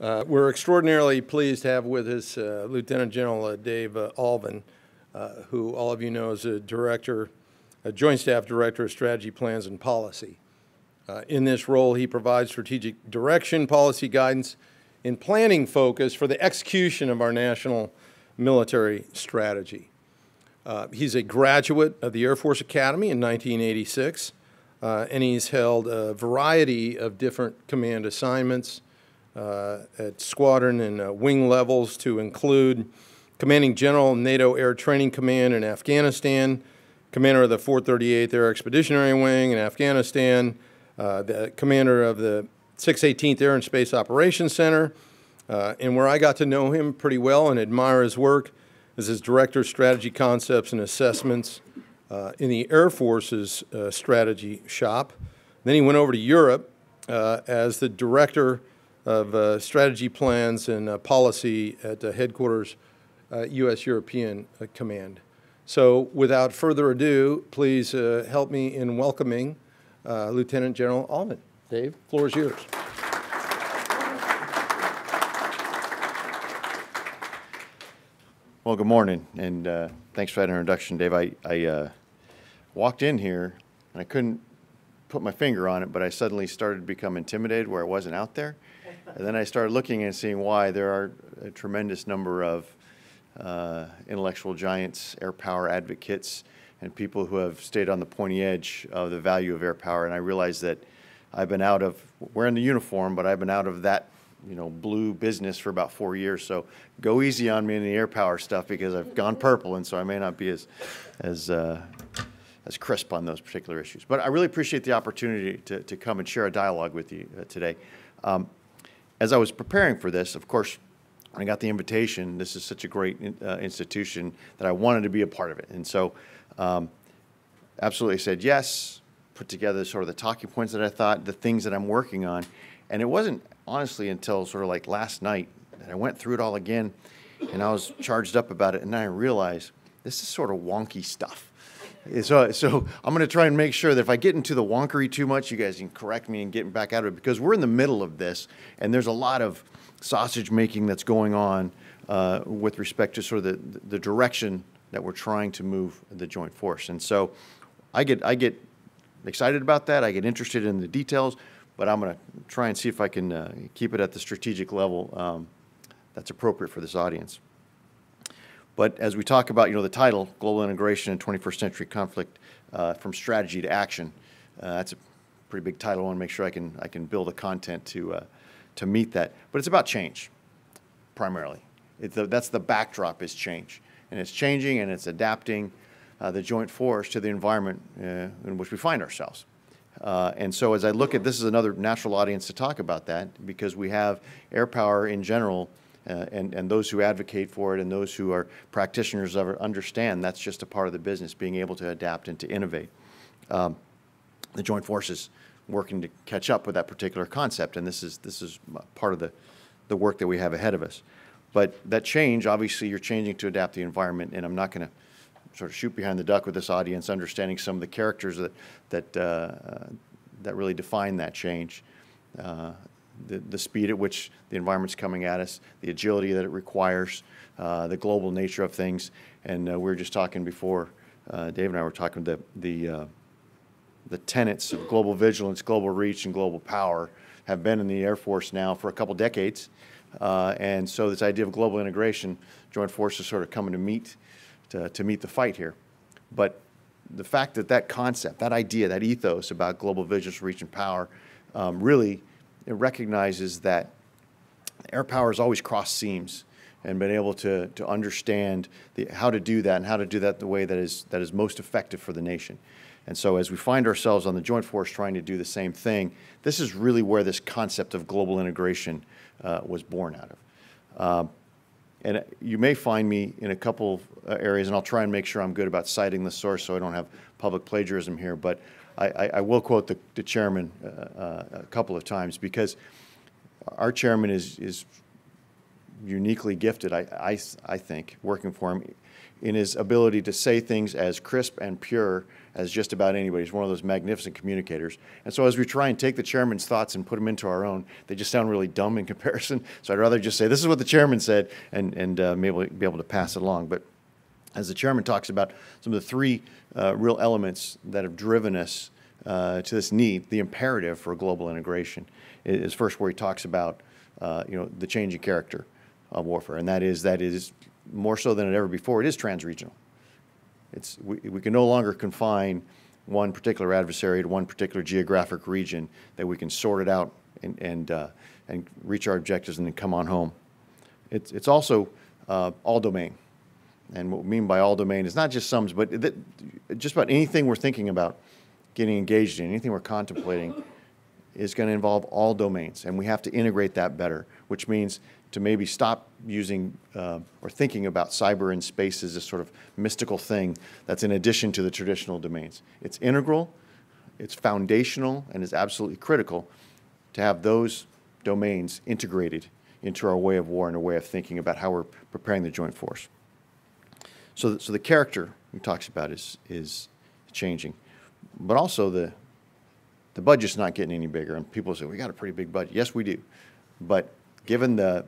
Uh, we're extraordinarily pleased to have with us uh, Lieutenant General uh, Dave uh, Allvin, uh, who all of you know is a director, a Joint Staff Director of Strategy Plans and Policy. Uh, in this role, he provides strategic direction, policy guidance, and planning focus for the execution of our national military strategy. He's a graduate of the Air Force Academy in 1986, and he's held a variety of different command assignments at squadron and uh, wing levels to include Commanding General NATO Air Training Command in Afghanistan, Commander of the 438th Air Expeditionary Wing in Afghanistan, uh, the Commander of the 618th Air and Space Operations Center, uh, and where I got to know him pretty well and admire his work as his Director of Strategy Concepts and Assessments uh, in the Air Force's uh, strategy shop. Then he went over to Europe as the Director of uh, strategy plans and uh, policy at the headquarters U.S. Uh, European uh, Command. So without further ado, please uh, help me in welcoming Lieutenant General Allvin. Dave, floor is yours. Well, good morning, and uh, thanks for that introduction, Dave. I, I uh, walked in here, and I couldn't put my finger on it, but I suddenly started to become intimidated where I wasn't out there. And then I started looking and seeing why there are a tremendous number of uh, intellectual giants, air power advocates, and people who have stayed on the pointy edge of the value of air power. And I realized that I've been out of wearing the uniform, but I've been out of that you know blue business for about four years. So go easy on me in the air power stuff because I've gone purple, and so I may not be as as uh, as crisp on those particular issues. But I really appreciate the opportunity to, to come and share a dialogue with you uh, today. Um, as I was preparing for this, of course, when I got the invitation, this is such a great uh, institution that I wanted to be a part of it. And so, um, absolutely said yes, put together sort of the talking points that I thought, the things that I'm working on. And it wasn't honestly until sort of like last night that I went through it all again and I was charged up about it. And then I realized this is sort of wonky stuff. So, so I'm going to try and make sure that if I get into the wonkery too much, you guys can correct me and get back out of it because we're in the middle of this, and there's a lot of sausage making that's going on uh, with respect to sort of the, the direction that we're trying to move the joint force. And so, I get I get excited about that. I get interested in the details, but I'm going to try and see if I can uh, keep it at the strategic level um, that's appropriate for this audience. But as we talk about, you know, the title, Global Integration and 21st Century Conflict uh, from Strategy to Action, uh, that's a pretty big title. I want to make sure I can, I can build the content to, uh, to meet that. But it's about change, primarily. That's the backdrop is change. And it's changing and it's adapting uh, the joint force to the environment uh, in which we find ourselves. Uh, and so as I look at this is another natural audience to talk about that because we have air power in general uh, and, and those who advocate for it and those who are practitioners of it understand that's just a part of the business, being able to adapt and to innovate. Um, the joint forces working to catch up with that particular concept, and this is, this is part of the, the work that we have ahead of us. But that change, obviously, you're changing to adapt the environment, and I'm not going to sort of shoot behind the duck with this audience, understanding some of the characters that, that, uh, that really define that change. Uh, the, the speed at which the environment's coming at us, the agility that it requires, uh, the global nature of things. And uh, we were just talking before, uh, Dave and I were talking the, the, uh, the tenets of global vigilance, global reach, and global power have been in the Air Force now for a couple decades. Uh, and so this idea of global integration, joint forces sort of coming to meet, to, to meet the fight here. But the fact that that concept, that idea, that ethos about global vigilance, reach, and power um, really it recognizes that air power has always crossed seams and been able to, to understand the, how to do that and how to do that the way that is, that is most effective for the nation. And so as we find ourselves on the Joint Force trying to do the same thing, this is really where this concept of global integration uh, was born out of. Uh, and you may find me in a couple areas, and I'll try and make sure I'm good about citing the source so I don't have public plagiarism here, but I, I, will quote the, the chairman uh, uh, a couple of times because our chairman is, is uniquely gifted, I, I, I think, working for him in his ability to say things as crisp and pure as just about anybody. He's one of those magnificent communicators. And so as we try and take the chairman's thoughts and put them into our own, they just sound really dumb in comparison. So I'd rather just say, this is what the chairman said, and, and uh, be, able be able to pass it along. But as the chairman talks about some of the three uh, real elements that have driven us uh, to this need, the imperative for global integration, is first where he talks about uh, you know the changing character of warfare, and that is that is more so than it ever before. It is transregional. It's we, we can no longer confine one particular adversary to one particular geographic region. That we can sort it out and and uh, and reach our objectives and then come on home. It's it's also uh, all domain. And what we mean by all domain is not just sums, but just about anything we're thinking about getting engaged in, anything we're contemplating, is going to involve all domains. And we have to integrate that better, which means to maybe stop using uh, or thinking about cyber and space as a sort of mystical thing that's in addition to the traditional domains. It's integral, it's foundational, and is absolutely critical to have those domains integrated into our way of war and our way of thinking about how we're preparing the joint force. So, so the character he talks about is, is changing, but also the, the budget's not getting any bigger. And people say, we got a pretty big budget. Yes, we do. But given the,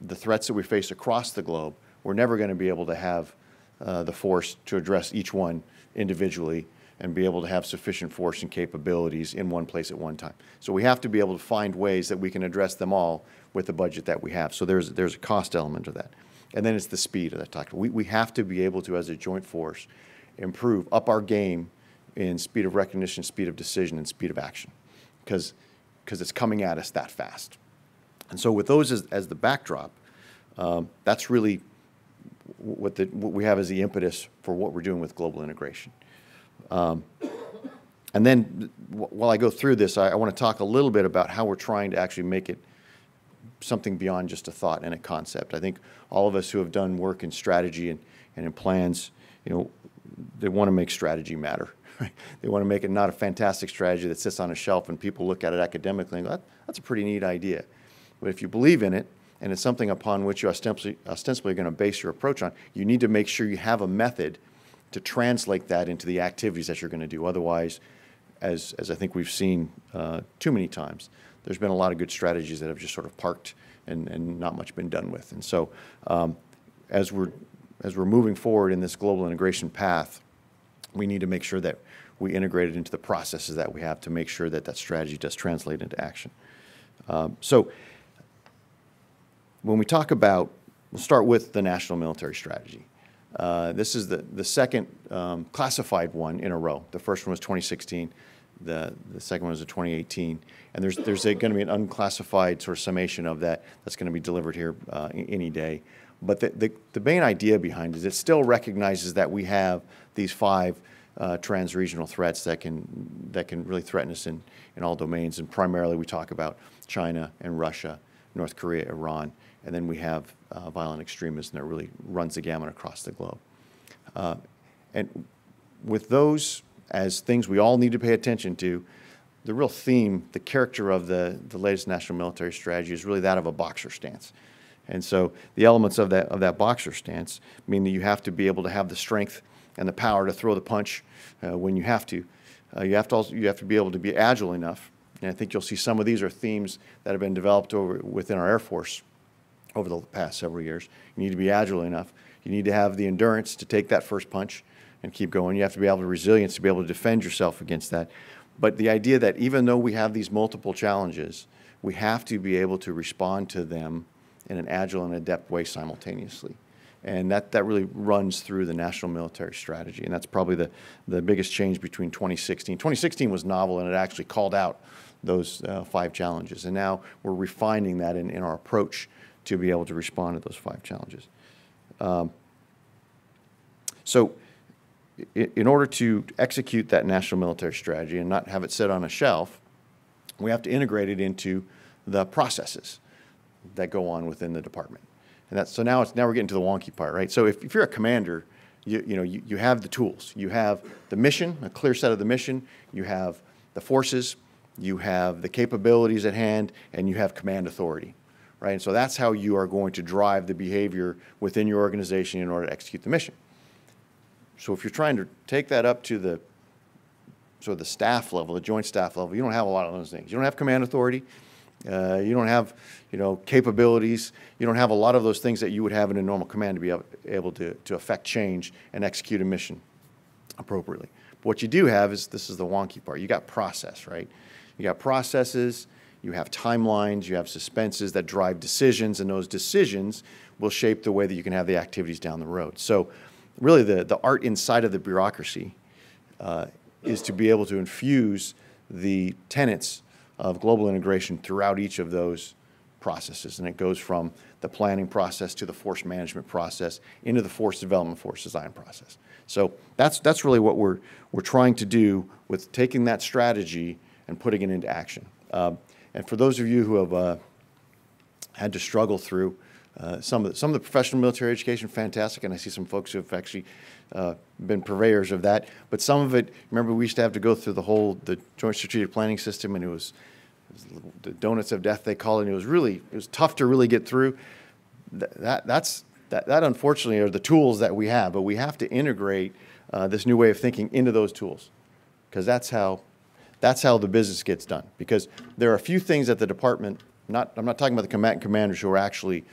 the threats that we face across the globe, we're never going to be able to have uh, the force to address each one individually and be able to have sufficient force and capabilities in one place at one time. So we have to be able to find ways that we can address them all with the budget that we have. So there's, there's a cost element of that. And then it's the speed of that talked. We, we have to be able to, as a joint force, improve, up our game in speed of recognition, speed of decision, and speed of action because it's coming at us that fast. And so with those as, as the backdrop, um, that's really what, the, what we have as the impetus for what we're doing with global integration. Um, and then while I go through this, I, I want to talk a little bit about how we're trying to actually make it something beyond just a thought and a concept. I think all of us who have done work in strategy and, and in plans, you know, they want to make strategy matter. Right? They want to make it not a fantastic strategy that sits on a shelf and people look at it academically and go, that, that's a pretty neat idea. But if you believe in it and it's something upon which you ostensibly, ostensibly are going to base your approach on, you need to make sure you have a method to translate that into the activities that you're going to do. Otherwise, as, as I think we've seen uh, too many times, there's been a lot of good strategies that have just sort of parked and, and not much been done with. And so um, as, we're, as we're moving forward in this global integration path, we need to make sure that we integrate it into the processes that we have to make sure that that strategy does translate into action. Um, so when we talk about, we'll start with the national military strategy. Uh, this is the, the second um, classified one in a row. The first one was 2016. The, the second one is in 2018. And there's, there's going to be an unclassified sort of summation of that that's going to be delivered here uh, any day. But the, the, the, main idea behind it is it still recognizes that we have these five uh, trans-regional threats that can, that can really threaten us in, in all domains. And primarily we talk about China and Russia, North Korea, Iran, and then we have uh, violent extremism that really runs the gamut across the globe. Uh, and with those as things we all need to pay attention to, the real theme, the character of the, the latest national military strategy is really that of a boxer stance. And so the elements of that, of that boxer stance mean that you have to be able to have the strength and the power to throw the punch uh, when you have to. Uh, you, have to also, you have to be able to be agile enough. And I think you'll see some of these are themes that have been developed over, within our Air Force over the past several years. You need to be agile enough. You need to have the endurance to take that first punch and keep going. You have to be able to resilience to be able to defend yourself against that. But the idea that even though we have these multiple challenges, we have to be able to respond to them in an agile and adept way simultaneously. And that, that really runs through the national military strategy. And that's probably the, the biggest change between 2016. 2016 was novel and it actually called out those uh, five challenges. And now we're refining that in, in our approach to be able to respond to those five challenges. Um, so in order to execute that national military strategy and not have it sit on a shelf, we have to integrate it into the processes that go on within the department. And that's, so now, it's, now we're getting to the wonky part, right? So if, if you're a commander, you, you know, you, you have the tools. You have the mission, a clear set of the mission. You have the forces. You have the capabilities at hand, and you have command authority, right? And so that's how you are going to drive the behavior within your organization in order to execute the mission. So if you're trying to take that up to the sort of the staff level, the joint staff level, you don't have a lot of those things. You don't have command authority. Uh, you don't have, you know, capabilities. You don't have a lot of those things that you would have in a normal command to be able, to, to affect change and execute a mission appropriately. But what you do have is this is the wonky part. You got process, right? You got processes. You have timelines. You have suspenses that drive decisions, and those decisions will shape the way that you can have the activities down the road. So, really, the the art inside of the bureaucracy uh, is to be able to infuse the tenets of global integration throughout each of those processes. And it goes from the planning process to the force management process into the force development, force design process. So that's, that's really what we're, we're trying to do with taking that strategy and putting it into action. Um, and for those of you who have uh, had to struggle through uh, some of the, some of the professional military education, fantastic, and I see some folks who have actually uh, been purveyors of that. But some of it, remember, we used to have to go through the whole the Joint Strategic Planning System, and it was, it was the donuts of death they call it. And it was really it was tough to really get through. That, that that's that, that unfortunately are the tools that we have, but we have to integrate uh, this new way of thinking into those tools, because that's how that's how the business gets done. Because there are a few things that the department not I'm not talking about the combatant commanders who are actually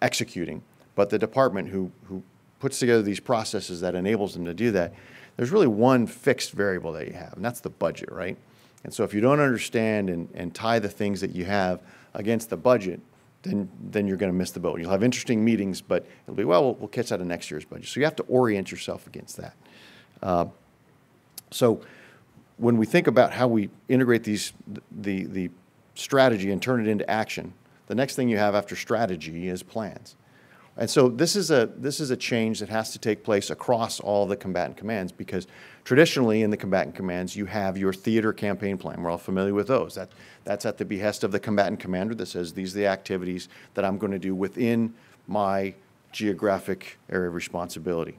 executing, but the department who, who puts together these processes that enables them to do that, there's really one fixed variable that you have, and that's the budget, right? And so if you don't understand and, and tie the things that you have against the budget, then, then you're going to miss the boat. You'll have interesting meetings, but it'll be, well, well, we'll catch that in next year's budget. So you have to orient yourself against that. Uh, so when we think about how we integrate these, the, the strategy and turn it into action, the next thing you have after strategy is plans. And so this is a this is a change that has to take place across all the combatant commands because traditionally in the combatant commands you have your theater campaign plan. We're all familiar with those. That that's at the behest of the combatant commander that says these are the activities that I'm going to do within my geographic area of responsibility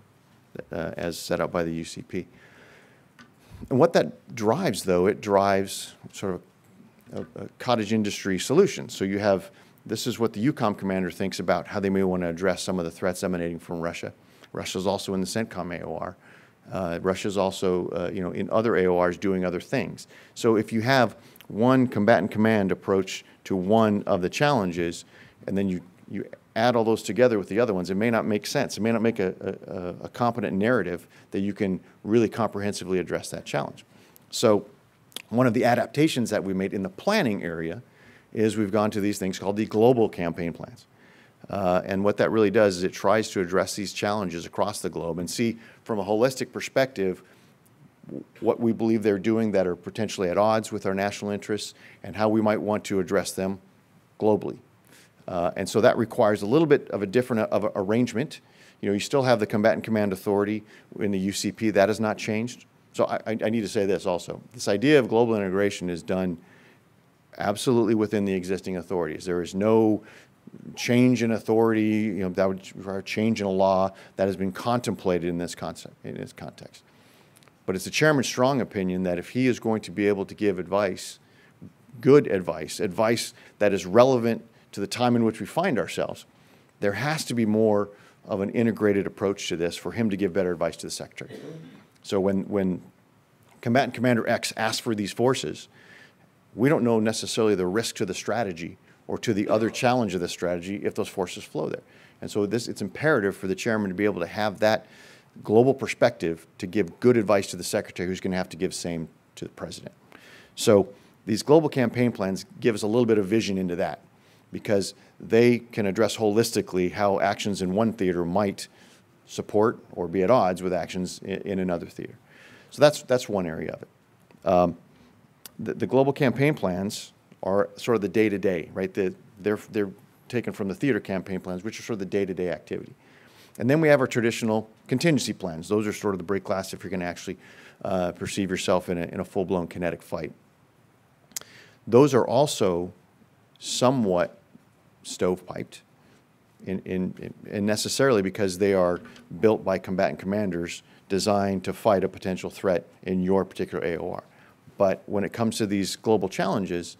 uh, as set out by the UCP. And what that drives though, it drives sort of a, a cottage industry solution. So you have this is what the EUCOM commander thinks about how they may want to address some of the threats emanating from Russia. Russia is also in the CENTCOM AOR. Uh, Russia is also, uh, you know, in other AORs doing other things. So if you have one combatant command approach to one of the challenges, and then you, you add all those together with the other ones, it may not make sense. It may not make a, a, a competent narrative that you can really comprehensively address that challenge. So one of the adaptations that we made in the planning area is we've gone to these things called the global campaign plans. Uh, and what that really does is it tries to address these challenges across the globe and see from a holistic perspective what we believe they're doing that are potentially at odds with our national interests and how we might want to address them globally. Uh, and so that requires a little bit of a different uh, of a arrangement. You know, you still have the combatant command authority in the UCP. That has not changed. So I, I need to say this also. This idea of global integration is done absolutely within the existing authorities. There is no change in authority, you know, that would require change in a law that has been contemplated in this concept, in this context. But it's the chairman's strong opinion that if he is going to be able to give advice, good advice, advice that is relevant to the time in which we find ourselves, there has to be more of an integrated approach to this for him to give better advice to the secretary. So when, when Combatant Commander X asks for these forces, we don't know necessarily the risk to the strategy or to the other challenge of the strategy if those forces flow there. And so this, it's imperative for the chairman to be able to have that global perspective to give good advice to the secretary who's going to have to give same to the president. So these global campaign plans give us a little bit of vision into that because they can address holistically how actions in one theater might support or be at odds with actions in, in another theater. So that's, that's one area of it. Um, the, the global campaign plans are sort of the day-to-day, right? The, they're, they're taken from the theater campaign plans, which are sort of the day-to-day activity. And then we have our traditional contingency plans. Those are sort of the break glass if you're going to actually uh, perceive yourself in a, in a full-blown kinetic fight. Those are also somewhat stovepiped, in, in, in necessarily because they are built by combatant commanders designed to fight a potential threat in your particular AOR. But when it comes to these global challenges,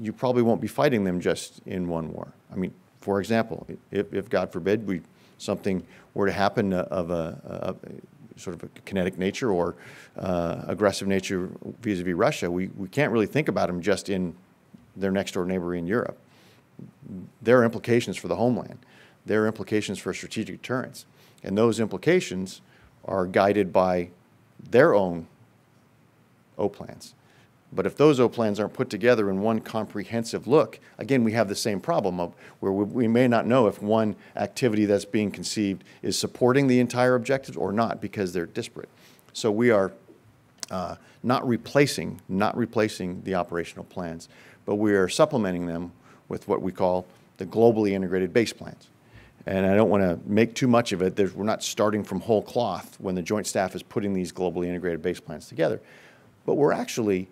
you probably won't be fighting them just in one war. I mean, for example, if, if God forbid we something were to happen of a, a sort of a kinetic nature or uh, aggressive nature vis-a-vis Russia, we, we can't really think about them just in their next door neighbor in Europe. There are implications for the homeland. There are implications for strategic deterrence. And those implications are guided by their own O plans. But if those O plans aren't put together in one comprehensive look, again, we have the same problem of where we, may not know if one activity that's being conceived is supporting the entire objective or not because they're disparate. So we are uh, not replacing, not replacing the operational plans, but we are supplementing them with what we call the globally integrated base plans. And I don't want to make too much of it. There's, we're not starting from whole cloth when the Joint Staff is putting these globally integrated base plans together. But we're actually,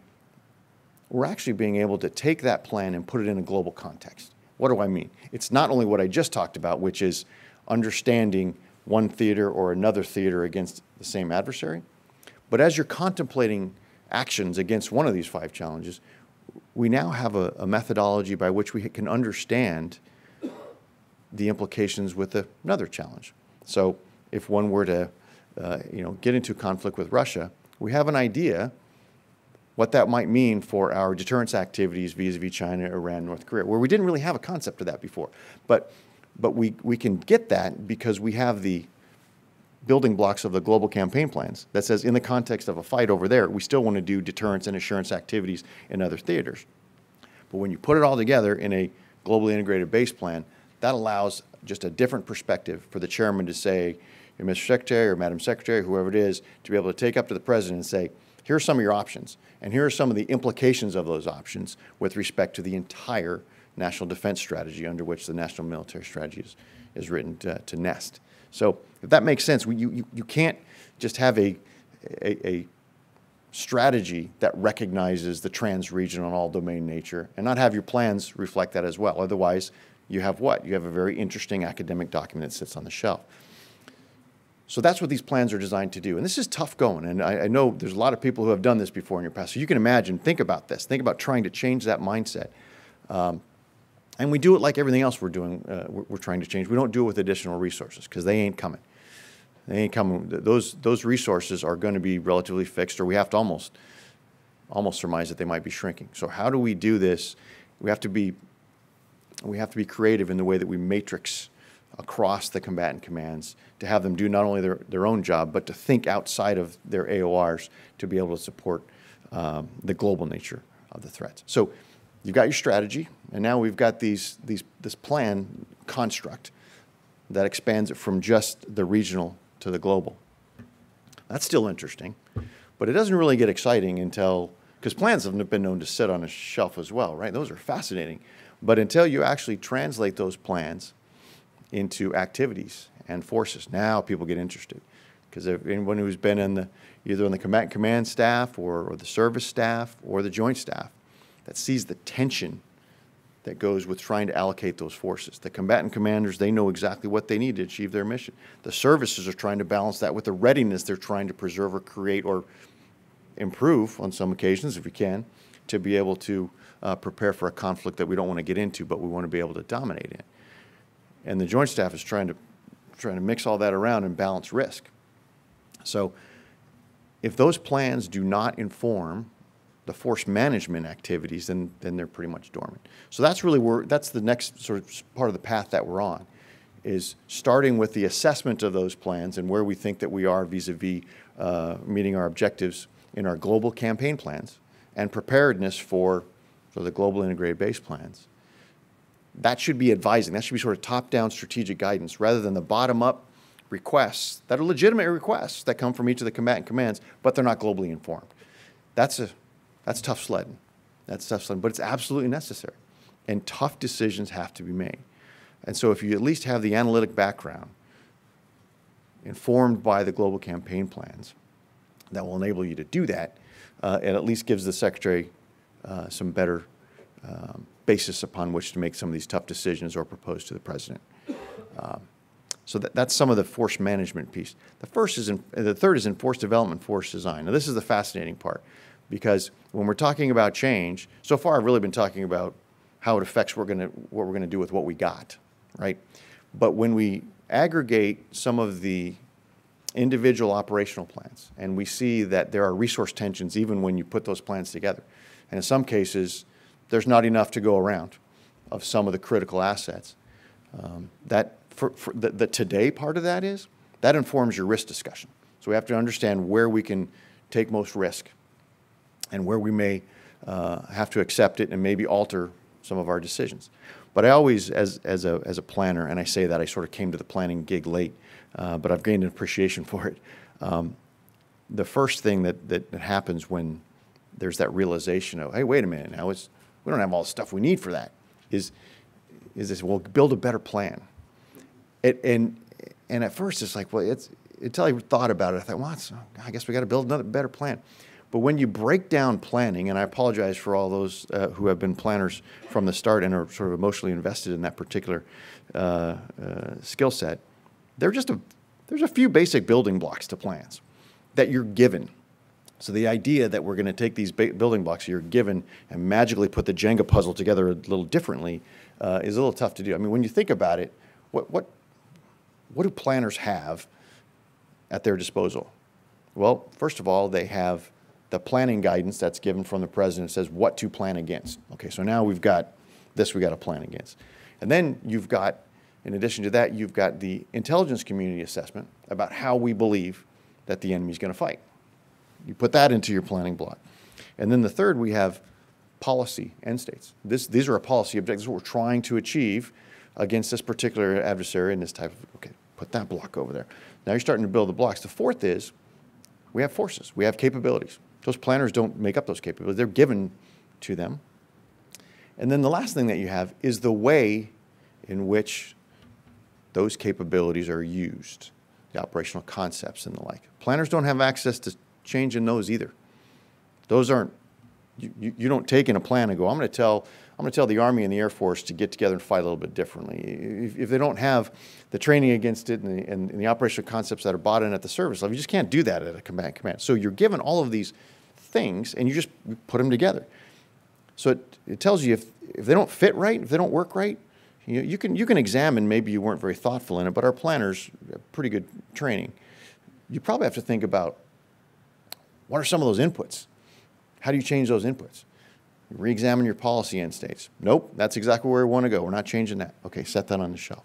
we're actually being able to take that plan and put it in a global context. What do I mean? It's not only what I just talked about, which is understanding one theater or another theater against the same adversary, but as you're contemplating actions against one of these five challenges, we now have a, a methodology by which we can understand the implications with another challenge. So if one were to uh, you know, get into conflict with Russia, we have an idea what that might mean for our deterrence activities vis-a-vis China, Iran, North Korea, where we didn't really have a concept of that before. But, but we, we can get that because we have the building blocks of the global campaign plans that says in the context of a fight over there, we still want to do deterrence and assurance activities in other theaters. But when you put it all together in a globally integrated base plan, that allows just a different perspective for the chairman to say, Mr. Secretary or Madam Secretary, whoever it is, to be able to take up to the president and say, here are some of your options, and here are some of the implications of those options with respect to the entire national defense strategy under which the national military strategy is, is written to, to nest. So if that makes sense, you, you, you can't just have a, a, a strategy that recognizes the trans-regional and all-domain nature and not have your plans reflect that as well. Otherwise, you have what? You have a very interesting academic document that sits on the shelf. So that's what these plans are designed to do. And this is tough going. And I, I, know there's a lot of people who have done this before in your past. So you can imagine, think about this. Think about trying to change that mindset. Um, and we do it like everything else we're doing, uh, we're, we're, trying to change. We don't do it with additional resources because they ain't coming. They ain't coming. Those, those resources are going to be relatively fixed or we have to almost, almost surmise that they might be shrinking. So how do we do this? We have to be we have to be creative in the way that we matrix across the combatant commands to have them do not only their, their own job, but to think outside of their AORs to be able to support um, the global nature of the threats. So you've got your strategy, and now we've got these, these, this plan construct that expands it from just the regional to the global. That's still interesting, but it doesn't really get exciting until, because plans have been known to sit on a shelf as well, right? Those are fascinating. But until you actually translate those plans into activities and forces, now people get interested. Because anyone who's been in the, either on the command, command staff or, or the service staff or the joint staff that sees the tension that goes with trying to allocate those forces. The combatant commanders, they know exactly what they need to achieve their mission. The services are trying to balance that with the readiness they're trying to preserve or create or improve on some occasions, if we can, to be able to uh, prepare for a conflict that we don't want to get into, but we want to be able to dominate in. And the Joint Staff is trying to, trying to mix all that around and balance risk. So if those plans do not inform the force management activities, then, then they're pretty much dormant. So that's really where, that's the next sort of part of the path that we're on, is starting with the assessment of those plans and where we think that we are vis-a-vis -vis, uh, meeting our objectives in our global campaign plans and preparedness for so the global integrated base plans, that should be advising. That should be sort of top-down strategic guidance rather than the bottom-up requests that are legitimate requests that come from each of the combatant commands, but they're not globally informed. That's, a, that's tough sledding. That's tough sledding, but it's absolutely necessary. And tough decisions have to be made. And so if you at least have the analytic background informed by the global campaign plans that will enable you to do that, uh, it at least gives the Secretary uh, some better um, basis upon which to make some of these tough decisions or propose to the president. Um, so that, that's some of the force management piece. The first is in, the third is in force development, force design. Now this is the fascinating part. Because when we're talking about change, so far I've really been talking about how it affects we're to, what we're going to do with what we got, right? But when we aggregate some of the individual operational plans, and we see that there are resource tensions even when you put those plans together. And in some cases, there's not enough to go around of some of the critical assets. Um, that for, for the, the today part of that is that informs your risk discussion. So we have to understand where we can take most risk and where we may uh, have to accept it and maybe alter some of our decisions. But I always, as, as, a, as a planner, and I say that I sort of came to the planning gig late, uh, but I've gained an appreciation for it. Um, the first thing that, that, that happens when there's that realization of, hey, wait a minute, now it's, we don't have all the stuff we need for that, is, is this, well, build a better plan. It, and, and at first it's like, well, it's, until I thought about it, I thought, well, I guess we got to build another better plan. But when you break down planning, and I apologize for all those uh, who have been planners from the start and are sort of emotionally invested in that particular uh, uh, skill set, they're just a, there's a few basic building blocks to plans that you're given. So the idea that we're going to take these building blocks you're given and magically put the Jenga puzzle together a little differently uh, is a little tough to do. I mean, when you think about it, what, what, what do planners have at their disposal? Well, first of all, they have the planning guidance that's given from the president says what to plan against. Okay, so now we've got this we got to plan against. And then you've got, in addition to that, you've got the intelligence community assessment about how we believe that the enemy is going to fight. You put that into your planning block. And then the third, we have policy end states. This, these are a policy objectives, what we're trying to achieve against this particular adversary and this type of, okay, put that block over there. Now you're starting to build the blocks. The fourth is we have forces, we have capabilities. Those planners don't make up those capabilities, they're given to them. And then the last thing that you have is the way in which those capabilities are used, the operational concepts and the like. Planners don't have access to changing those either. Those aren't, you, you, don't take in a plan and go, I'm going to tell I'm going to tell the Army and the Air Force to get together and fight a little bit differently. If, if they don't have the training against it and the, and, and the operational concepts that are bought in at the service level, you just can't do that at a command. command. So you're given all of these things and you just put them together. So it, it tells you if, if they don't fit right, if they don't work right, you, you, can, you can examine maybe you weren't very thoughtful in it, but our planners have pretty good training. You probably have to think about what are some of those inputs? How do you change those inputs? Re-examine your policy end states. Nope, that's exactly where we want to go. We're not changing that. Okay, set that on the shelf.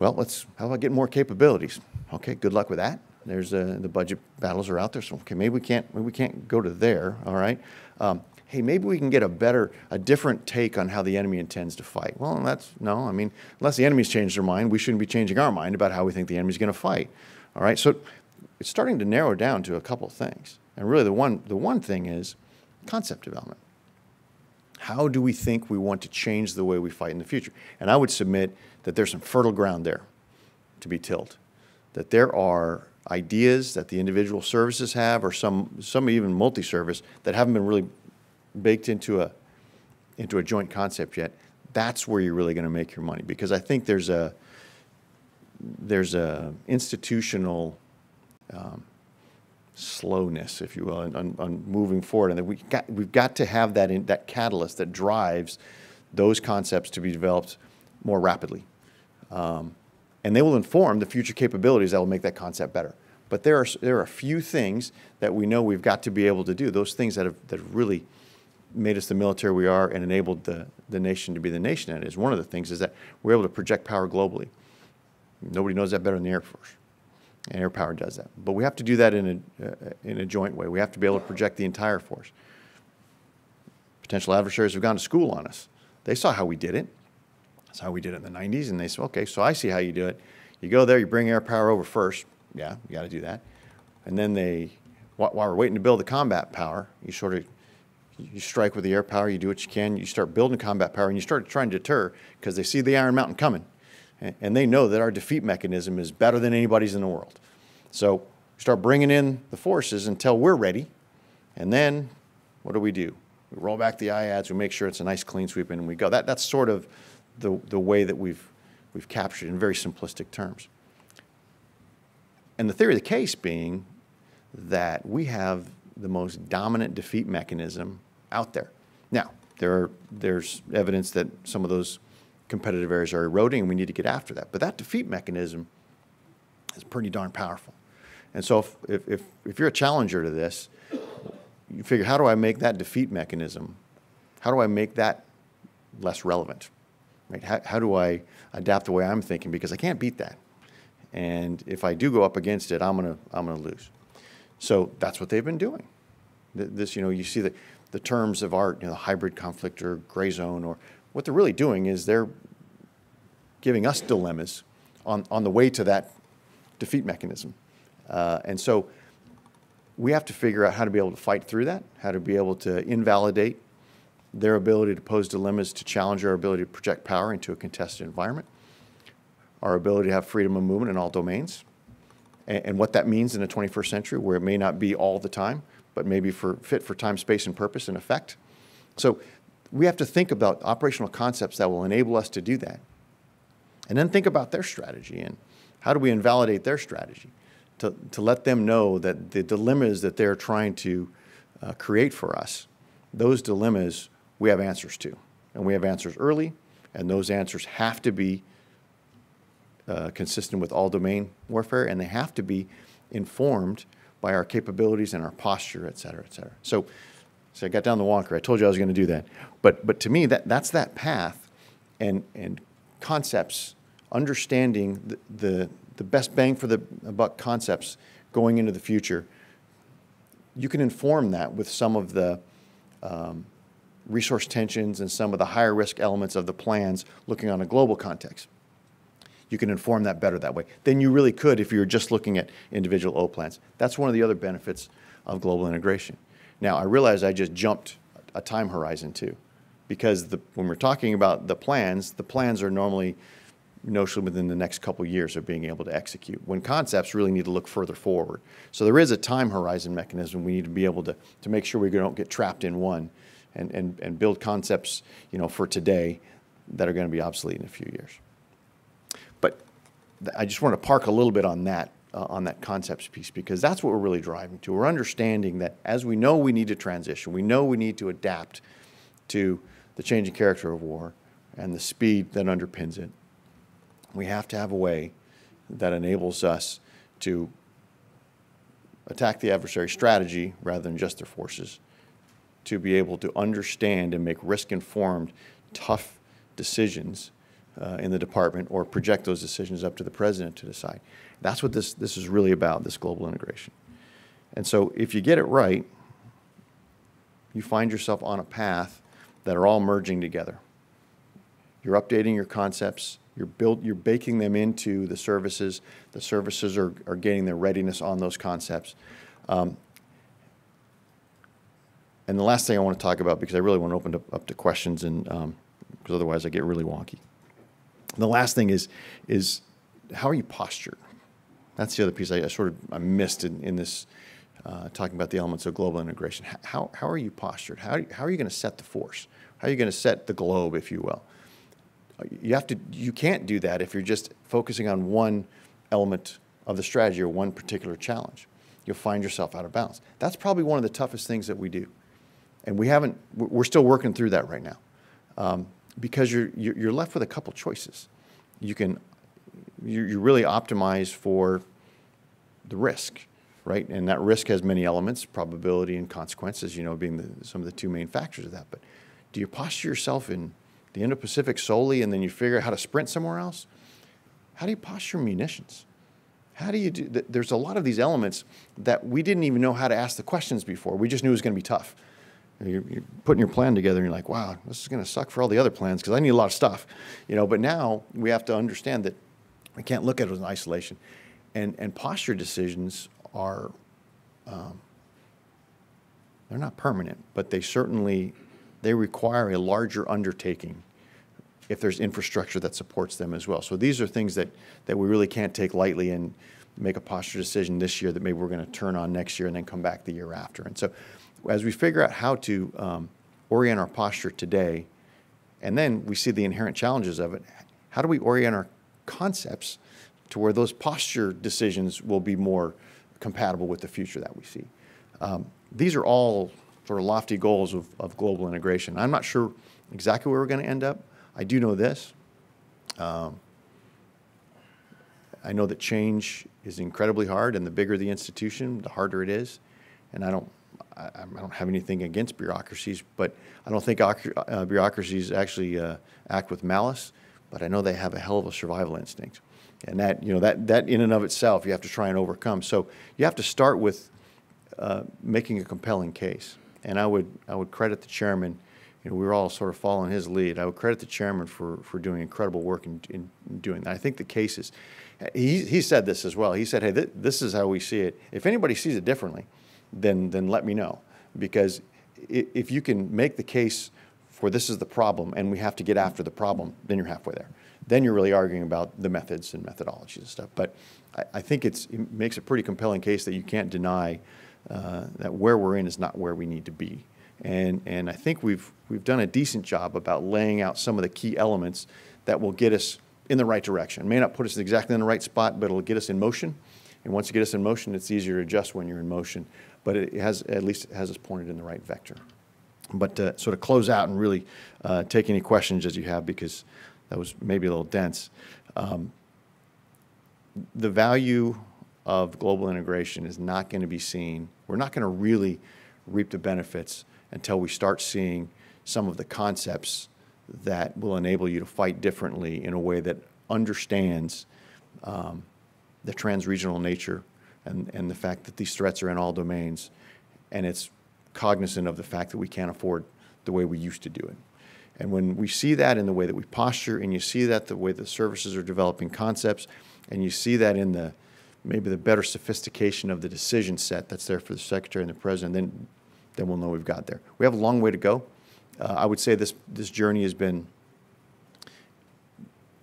Well, let's, how about getting more capabilities? Okay, good luck with that. There's uh, the budget battles are out there. So okay, maybe we can't maybe we can't go to there. All right. Um, hey, maybe we can get a better, a different take on how the enemy intends to fight. Well, that's no. I mean, unless the enemy's changed their mind, we shouldn't be changing our mind about how we think the enemy's going to fight. All right. So it's starting to narrow down to a couple of things. And really, the one the one thing is concept development. How do we think we want to change the way we fight in the future? And I would submit that there's some fertile ground there to be tilled. That there are ideas that the individual services have, or some, some even multi-service, that haven't been really baked into a, into a joint concept yet, that's where you're really going to make your money. Because I think there's a, there's a institutional um, slowness, if you will, on, on moving forward. And we got, we've got to have that, in, that catalyst that drives those concepts to be developed more rapidly. Um, and they will inform the future capabilities that will make that concept better. But there are, there are a few things that we know we've got to be able to do, those things that have, that have really made us the military we are and enabled the, the nation to be the nation it is. One of the things is that we're able to project power globally. Nobody knows that better than the Air Force. And air power does that. But we have to do that in a, uh, in a joint way. We have to be able to project the entire force. Potential adversaries have gone to school on us. They saw how we did it. That's how we did it in the 90s. And they said, okay, so I see how you do it. You go there, you bring air power over first. Yeah, you got to do that. And then they, while we're waiting to build the combat power, you sort of you strike with the air power, you do what you can, you start building combat power, and you start trying to deter because they see the Iron Mountain coming. And they know that our defeat mechanism is better than anybody's in the world. So start bringing in the forces until we're ready. And then what do we do? We roll back the IADS, we make sure it's a nice clean sweep, and we go. That, that's sort of the, the way that we've, we've captured in very simplistic terms. And the theory of the case being that we have the most dominant defeat mechanism out there. Now, there are, there's evidence that some of those competitive areas are eroding, and we need to get after that. But that defeat mechanism is pretty darn powerful. And so if, if, if, if you're a challenger to this, you figure, how do I make that defeat mechanism, how do I make that less relevant? Right? How, how do I adapt the way I'm thinking? Because I can't beat that. And if I do go up against it, I'm gonna, I'm gonna lose. So that's what they've been doing. This, you know, you see the, the terms of art, you know, the hybrid conflict or gray zone, or what they're really doing is they're giving us dilemmas on, on the way to that defeat mechanism. Uh, and so we have to figure out how to be able to fight through that, how to be able to invalidate their ability to pose dilemmas, to challenge our ability to project power into a contested environment, our ability to have freedom of movement in all domains, and, and what that means in the 21st century, where it may not be all the time, but maybe for fit for time, space, and purpose and effect. So we have to think about operational concepts that will enable us to do that. And then think about their strategy and how do we invalidate their strategy to, to let them know that the dilemmas that they're trying to uh, create for us, those dilemmas we have answers to. And we have answers early, and those answers have to be uh, consistent with all domain warfare, and they have to be informed by our capabilities and our posture, et cetera, et cetera. So, so I got down the wonker. I told you I was going to do that. But, but to me, that, that's that path and, and concepts, understanding the, the, the best bang for the buck concepts going into the future. You can inform that with some of the um, resource tensions and some of the higher risk elements of the plans looking on a global context you can inform that better that way than you really could if you were just looking at individual O plans. That's one of the other benefits of global integration. Now, I realize I just jumped a time horizon too, because the, when we're talking about the plans, the plans are normally notionally within the next couple years of being able to execute, when concepts really need to look further forward. So there is a time horizon mechanism we need to be able to, to make sure we don't get trapped in one and, and, and build concepts you know, for today that are going to be obsolete in a few years. But I just want to park a little bit on that, uh, on that concepts piece, because that's what we're really driving to. We're understanding that as we know we need to transition, we know we need to adapt to the changing character of war and the speed that underpins it. We have to have a way that enables us to attack the adversary strategy rather than just their forces, to be able to understand and make risk-informed, tough decisions uh, in the department or project those decisions up to the president to decide. That's what this, this is really about, this global integration. And so if you get it right, you find yourself on a path that are all merging together. You're updating your concepts, you're build, you're baking them into the services. The services are, are getting their readiness on those concepts. Um, and the last thing I want to talk about, because I really want to open up, up to questions, and um, because otherwise I get really wonky. The last thing is, is how are you postured? That's the other piece I, I sort of I missed in, in this uh, talking about the elements of global integration. How, how are you postured? How, how are you going to set the force? How are you going to set the globe, if you will? Uh, You have to. You can't do that if you're just focusing on one element of the strategy or one particular challenge. You'll find yourself out of balance. That's probably one of the toughest things that we do, and we haven't. we're- We're still working through that right now, um, because you're you're left with a couple choices. You can. You really optimize for the risk, right? And that risk has many elements, probability and consequences, you know, being the, some of the two main factors of that. But do you posture yourself in the Indo-Pacific solely and then you figure out how to sprint somewhere else? How do you posture munitions? How do you do, th- there's a lot of these elements that we didn't even know how to ask the questions before. We just knew it was going to be tough. You're, you're putting your plan together and you're like, wow, this is going to suck for all the other plans because I need a lot of stuff, you know. But now we have to understand that we can't look at it in isolation, and and posture decisions are um, they're not permanent, but they certainly they require a larger undertaking if there's infrastructure that supports them as well. So these are things that that we really can't take lightly and make a posture decision this year that maybe we're going to turn on next year and then come back the year after. And so as we figure out how to um, orient our posture today, and then we see the inherent challenges of it, how do we orient our concepts to where those posture decisions will be more compatible with the future that we see? Um, these are all sort of lofty goals of, of global integration. I'm not sure exactly where we're going to end up. I do know this. Um, I know that change is incredibly hard, and the bigger the institution, the harder it is. And I don't, I, I don't have anything against bureaucracies, but I don't think uh, bureaucracies actually uh, act with malice. But I know they have a hell of a survival instinct, and that you know that that in and of itself you have to try and overcome. So you have to start with uh, making a compelling case. And I would I would credit the chairman. You know, we were all sort of following his lead. I would credit the chairman for, for doing incredible work in, in doing that. I think the cases, he, he said this as well. He said, hey, th this is how we see it. If anybody sees it differently, then, then let me know. Because if you can make the case for this is the problem and we have to get after the problem, then you're halfway there. Then you're really arguing about the methods and methodologies and stuff. But I, I think it makes a pretty compelling case that you can't deny uh, that where we're in is not where we need to be. And, and I think we've, we've done a decent job about laying out some of the key elements that will get us in the right direction. May not put us exactly in the right spot, but it'll get us in motion. And once you get us in motion, it's easier to adjust when you're in motion. But it has, at least it has us pointed in the right vector. But to sort of close out and really uh, take any questions as you have, because that was maybe a little dense. Um, the value of global integration is not going to be seen. We're not going to really reap the benefits until we start seeing some of the concepts that will enable you to fight differently in a way that understands um, the transregional nature and, and the fact that these threats are in all domains, and it's cognizant of the fact that we can't afford the way we used to do it. And when we see that in the way that we posture, and you see that the way the services are developing concepts, and you see that in the maybe the better sophistication of the decision set that's there for the secretary and the president, then, then we'll know we've got there. We have a long way to go. Uh, I would say this, this journey has been